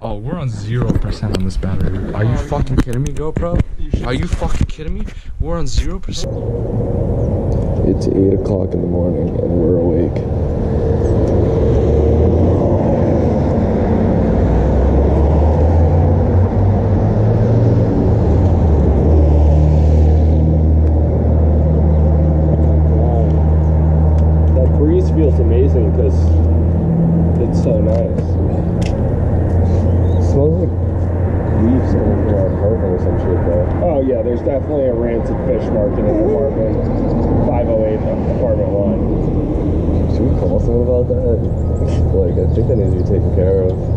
Oh, we're on zero percent on this battery. Are you fucking kidding me, GoPro? Are you fucking kidding me? We're on zero percent. It's 8 o'clock in the morning and we're awake. Definitely a rancid fish market in apartment 508 apartment 1. Should we call someone about that? like, I think that needs to be taken care of.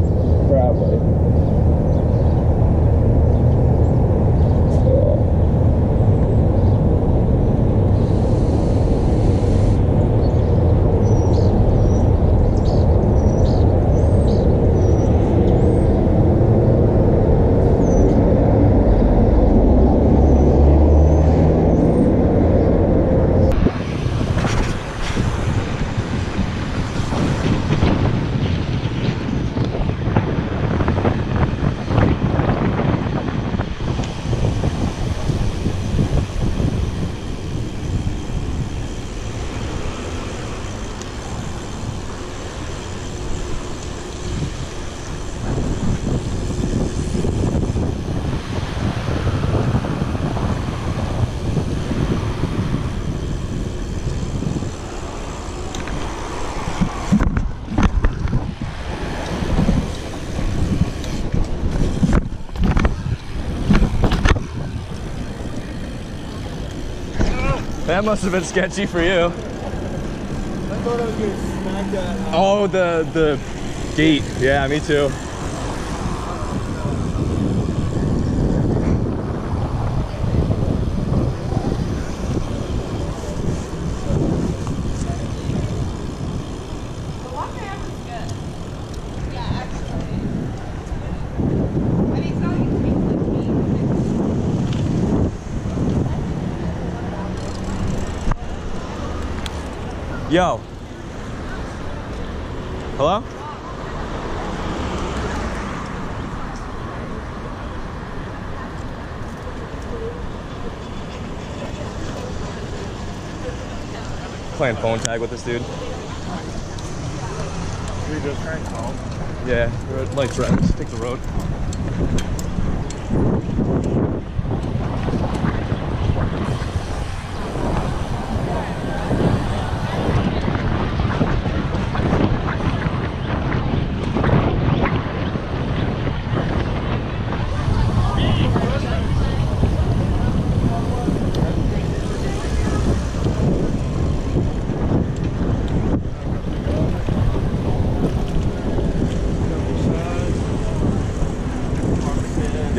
That must have been sketchy for you. I thought I was getting smacked at. Oh, the the gate. Yeah, me too. The walk around was good. Yeah, actually. I mean, it's not like it tastes like meat. Yo. Hello? Playing phone tag with this dude. You just crank home. Yeah, lights red. Take the road.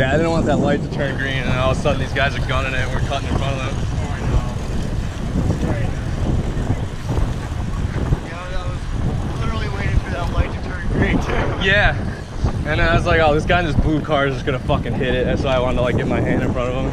Yeah, I didn't want that light to turn green, and all of a sudden these guys are gunning it, and we're cutting in front of them. Yeah, I was literally waiting for that light to turn green too. Yeah. And I was like, oh, this guy in this blue car is just gonna fucking hit it. That's why I wanted to like get my hand in front of him.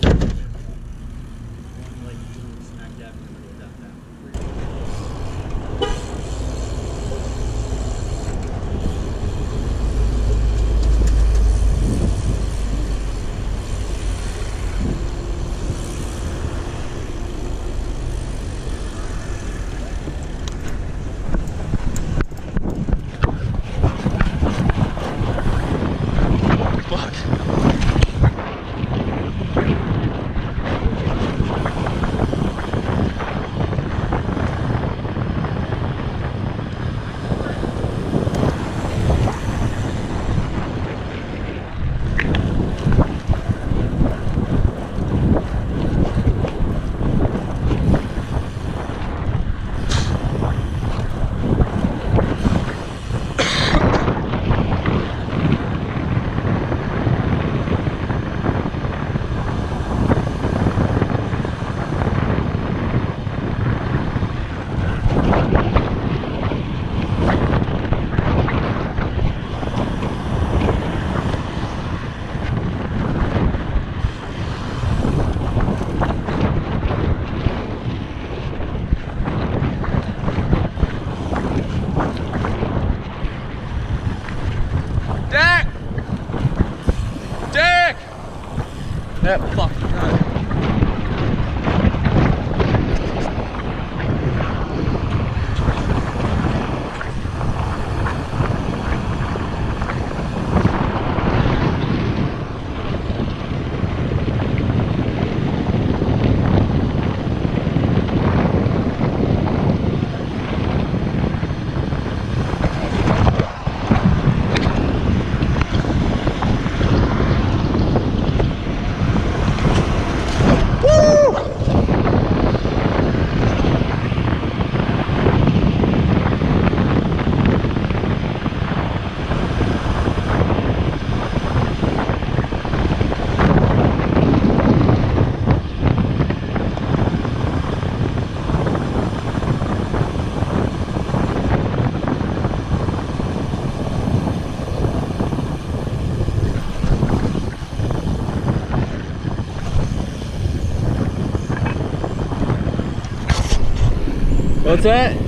That fucking guy. What's that?